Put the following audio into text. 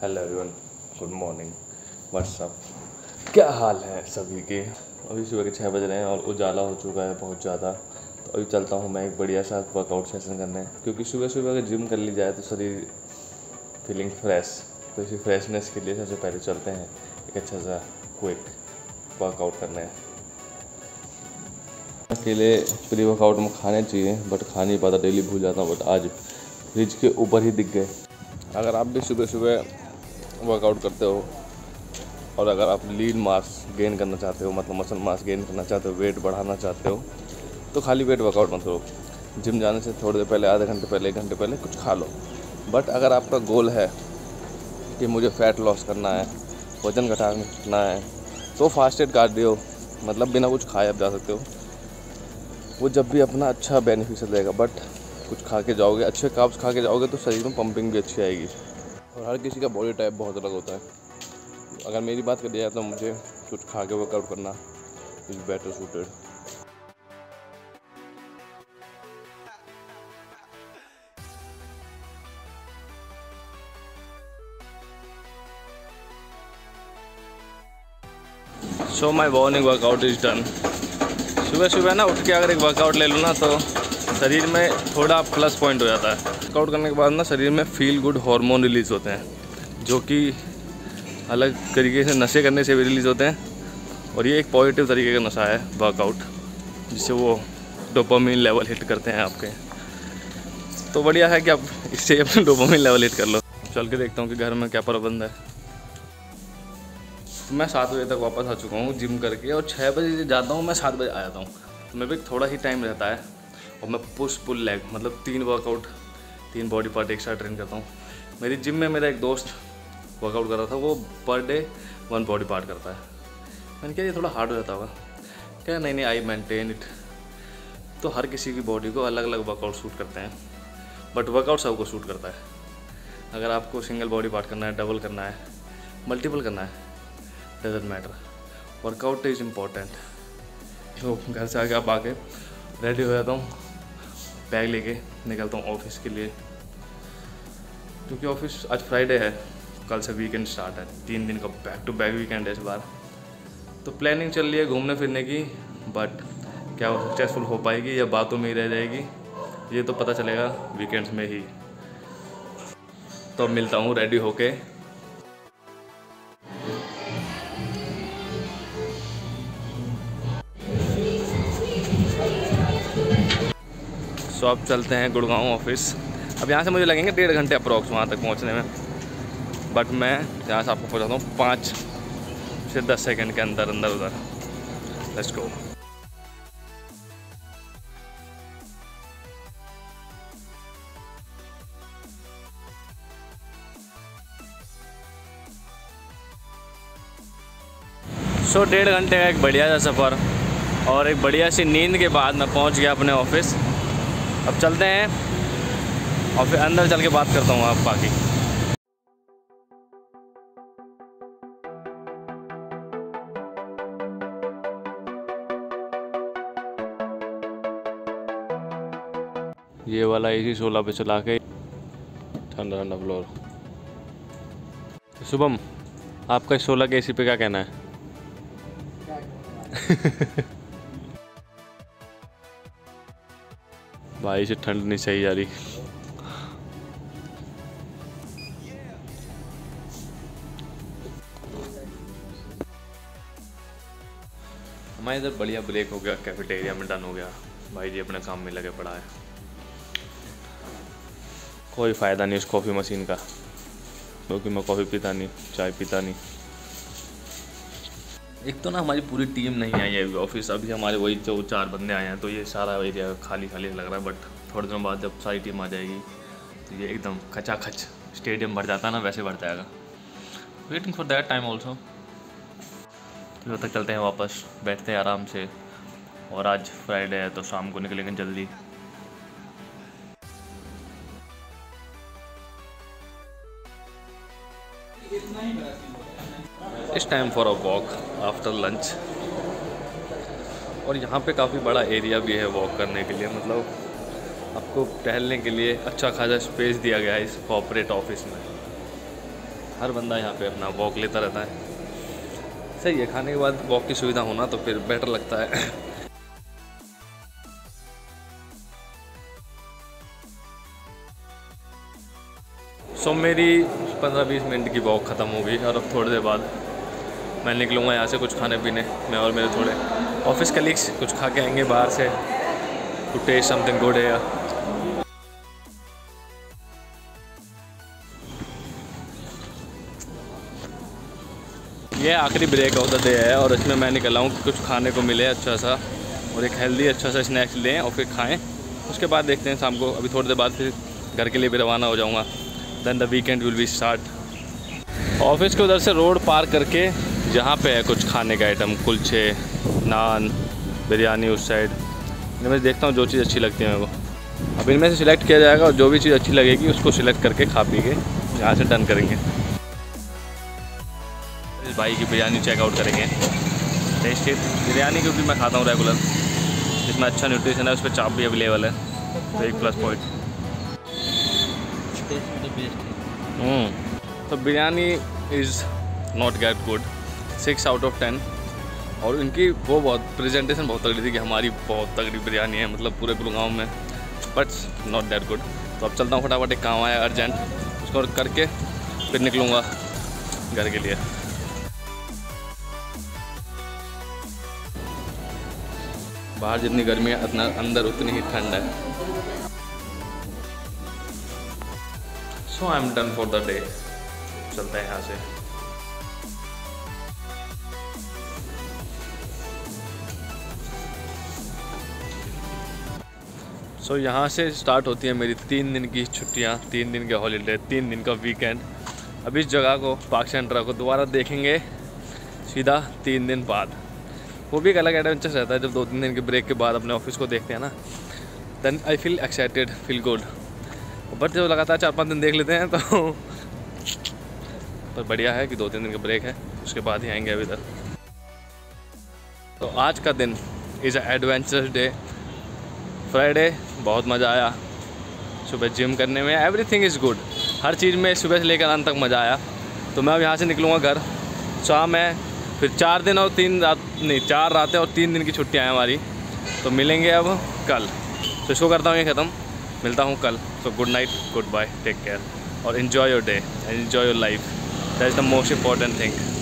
Hello everyone good morning what's up क्या हाल है सभी के? अभी सुबह के छः बज रहे हैं और उजाला हो चुका है बहुत ज़्यादा। तो अभी चलता हूँ मैं एक बढ़िया सा वर्कआउट सेशन करने। क्योंकि सुबह सुबह अगर जिम कर ली जाए तो शरीर फीलिंग फ्रेश तो इसी फ्रेशनेस के लिए सबसे पहले चलते हैं एक अच्छा सा क्विक वर्कआउट करने। अकेले प्री वर्कआउट में खाने चाहिए बट खा नहीं पाता डेली भूल जाता हूँ बट आज फ्रिज के ऊपर ही दिख गए। अगर आप भी सुबह सुबह वर्कआउट करते हो? और अगर आप लीड मास गेन करना चाहते हो मतलब मसल मास गेन करना चाहते हो वेट बढ़ाना चाहते हो तो खाली वेट वर्कआउट मत करो। जिम जाने से थोड़ी देर पहले, आधे घंटे पहले, एक घंटे पहले कुछ खा लो। बट अगर आपका गोल है कि मुझे फ़ैट लॉस करना है, वज़न घटाना है तो फास्ट फास्टेड कार्डियो मतलब बिना कुछ खाए आप जा सकते हो। वो जब भी अपना अच्छा बेनिफिशियल देगा बट कुछ खा के जाओगे, अच्छे काब्स खा के जाओगे तो शरीर में पंपिंग भी अच्छी आएगी। और हर किसी का बॉडी टाइप बहुत अलग होता है। अगर मेरी बात करी जाए तो मुझे कुछ खा के वर्कआउट करना is better suited so my morning workout is done सुबह सुबह ना उठ के अगर एक वर्कआउट ले लो ना तो शरीर में थोड़ा प्लस पॉइंट हो जाता है। वर्कआउट करने के बाद ना शरीर में फील गुड हार्मोन रिलीज़ होते हैं, जो कि अलग तरीके से नशे करने से भी रिलीज़ होते हैं। और ये एक पॉजिटिव तरीके का नशा है वर्कआउट जिससे वो डोपामिन लेवल हिट करते हैं आपके। तो बढ़िया है कि आप इससे अपने डोपामिन लेवल हिट कर लो। चल के देखता हूँ कि घर में क्या प्रबंध है। तो मैं सात बजे तक वापस आ चुका हूँ जिम करके और छः बजे जाता हूँ, मैं सात बजे आ जाता हूँ। तो मेरे भी थोड़ा ही टाइम रहता है और मैं पुश पुल लेग मतलब तीन वर्कआउट तीन बॉडी पार्ट एक साथ ट्रेन करता हूँ। मेरी जिम में मेरा एक दोस्त वर्कआउट कर रहा था, वो per day one body part करता है। मैंने कहा, ये थोड़ा हार्ड हो जाता होगा। क्या नहीं नहीं आई मेंटेन इट तो हर किसी की बॉडी को अलग अलग वर्कआउट सूट करते हैं बट वर्कआउट सबको सूट करता है। अगर आपको सिंगल बॉडी पार्ट करना है डबल करना है मल्टीपल करना है doesn't matter workout is important तो घर से आके आप आके रेडी हो जाता हूँ। बैग लेके निकलता हूँ ऑफ़िस के लिए। क्योंकि ऑफ़िस आज फ्राइडे है, कल से वीकेंड स्टार्ट है, तीन दिन का बैक टू बैक वीकेंड है इस बार। तो प्लानिंग चल रही है घूमने फिरने की बट क्या वो सक्सेसफुल हो पाएगी या बातों में ही रह जाएगी, ये तो पता चलेगा वीकेंड्स में ही। तो मिलता हूँ रेडी होके। सो अब चलते हैं गुड़गांव ऑफ़िस। अब यहाँ से मुझे लगेंगे डेढ़ घंटे अप्रॉक्स वहाँ तक पहुँचने में। बट मैं यहाँ से आपको पहुँचाता हूँ पाँच से दस सेकेंड के अंदर अंदर, उधर। लेट्स गो सो डेढ़ घंटे का एक बढ़िया सा सफ़र और एक बढ़िया सी नींद के बाद मैं पहुँच गया अपने ऑफ़िस। अब चलते हैं और फिर अंदर चल के बात करता हूँ आप बाकी। ये वाला एसी सोलह पे चला के ठंडा ठंडा फ्लोर शुभम आपका सोलह के एसी पे क्या कहना है? भाई से ठंड नहीं सही जा रही। हमारे इधर बढ़िया ब्रेक हो गया कैफेटेरिया में डन हो गया। भाई जी, अपने काम में लगे पड़ा है। कोई फ़ायदा नहीं उस कॉफ़ी मशीन का। क्योंकि मैं कॉफ़ी पीता नहीं, चाय पीता नहीं। एक तो ना हमारी पूरी टीम नहीं आई है ऑफ़िस अभी हमारे वही जो चार बंदे आए हैं तो ये सारा एरिया खाली खाली लग रहा है बट थोड़े दिनों बाद जब सारी टीम आ जाएगी तो ये एकदम खचाखच स्टेडियम भर जाता है ना, वैसे भर जाएगा। Waiting for that time also फिर तक चलते हैं वापस, बैठते हैं आराम से, और आज फ्राइडे है तो शाम को निकलेंगे जल्दी। इस time for a walk after lunch और यहाँ पे काफ़ी बड़ा एरिया भी है वॉक करने के लिए मतलब आपको टहलने के लिए अच्छा खासा स्पेस दिया गया है इस कॉपरेट ऑफ़िस में। हर बंदा यहाँ पे अपना वॉक लेता रहता है। सही है खाने के बाद वॉक की सुविधा होना तो फिर बेटर लगता है। सो so, मेरी 15-20 मिनट की वॉक ख़त्म हो गई और अब थोड़ी देर बाद मैं निकलूँगा यहाँ से कुछ खाने पीने, मैं और मेरे थोड़े ऑफ़िस कलीग्स कुछ खा के आएँगे बाहर से। टू टेस्ट समथिंग गुड है ये आखिरी ब्रेक ऑफ़ द डे है और इसमें मैं निकला हूँ कुछ खाने को मिले अच्छा सा और एक हेल्दी अच्छा सा स्नैक्स लें और फिर खाएँ। उसके बाद देखते हैं शाम को, अभी थोड़ी देर बाद फिर घर के लिए भी रवाना हो जाऊँगा। Then the weekend will be start office के उधर से रोड पार करके जहाँ पे है कुछ खाने का आइटम कुलचे नान बिरयानी उस साइड मैं देखता हूँ जो चीज़ अच्छी लगती है मेरे को। अब इनमें से सिलेक्ट किया जाएगा और जो भी चीज़ अच्छी लगेगी उसको सिलेक्ट करके खा पी के यहाँ से डन करेंगे। इस भाई की बिरयानी चेकआउट करेंगे। टेस्टी बिरयानी क्योंकि मैं खाता हूँ रेगुलर जिसमें अच्छा न्यूट्रिशन है उस पर चाप भी अवेलेबल है। तो एक प्लस पॉइंट तो biryani is not get good six out of ten. और इनकी वो बहुत प्रेजेंटेशन बहुत तगड़ी थी कि हमारी बहुत तगड़ी बिरयानी है मतलब पूरे गुड़गांव में। बट नॉट दैट गुड तो अब चलता हूँ फटाफट, एक काम आया अर्जेंट उसको करके फिर निकलूँगा घर के लिए। बाहर जितनी गर्मी है, उतना अंदर उतनी ही ठंड है। So I am done for the day चलते हैं यहाँ से। सो so, यहाँ से स्टार्ट होती है मेरी तीन दिन की छुट्टियाँ तीन दिन के हॉलीडे तीन दिन का वीकेंड अब इस जगह को पार्क सेंट्रा को दोबारा देखेंगे सीधा तीन दिन बाद. वो भी एक अलग एडवेंचर रहता है जब दो तीन दिन के ब्रेक के बाद अपने ऑफ़िस को देखते हैं ना. Then I feel excited feel good but जब लगातार चार पाँच दिन देख लेते हैं तो पर बढ़िया है कि दो तीन दिन का ब्रेक है उसके बाद ही आएँगे अभी तक तो आज का दिन is a adventurous day Friday बहुत मज़ा आया। सुबह जिम करने में एवरीथिंग इज़ गुड हर चीज़ में सुबह से लेकर अंत तक मज़ा आया। तो मैं अब यहाँ से निकलूँगा घर। शाम है फिर चार दिन और तीन रात, नहीं, चार रातें और तीन दिन की छुट्टियाँ हैं हमारी। तो मिलेंगे अब कल। तो इसको करता हूँ ये ख़त्म। मिलता हूँ कल। So good night goodbye take care और enjoy your day and enjoy your life that is the most important thing